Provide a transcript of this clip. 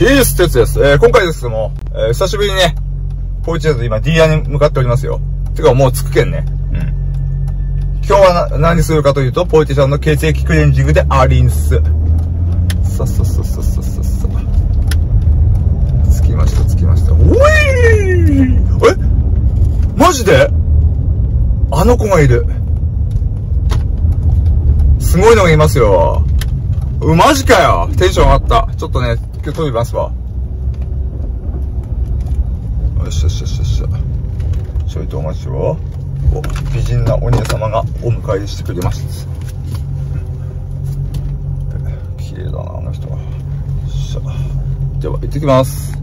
キース鉄です。えー、今回ですけども、えー、久しぶりにね、ポイチェズ今 D アに向かっておりますよ。てかもう着くけんね。うん。今日は何するかというと、ポイティシャンの血液クレンジングでありんす。さっさっさささささ。着きました、着きました。おいえ?マジで?あの子がいる。すごいのがいますよ。う、まじかよテンション上がった。ちょっとね、今日飛びますわ。よしよしよしよし。ちょいとお待ちを。お、美人なお姉様がお迎えしてくれました。綺麗だな、あの人は。よっしゃ。では、行ってきます。